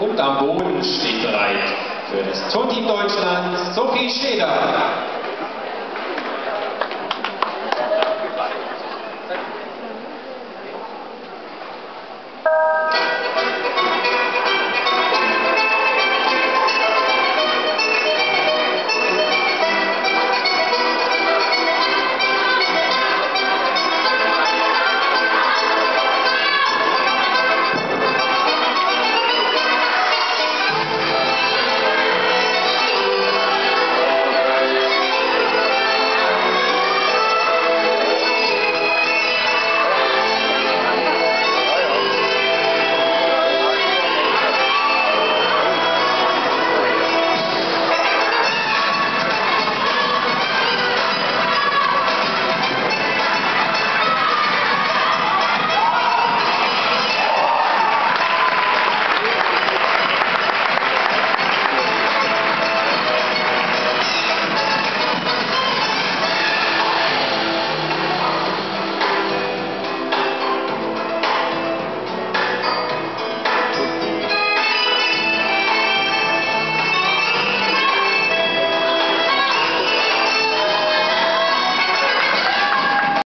Und am Boden steht bereit für das Tutti Deutschland Sophie Scheder.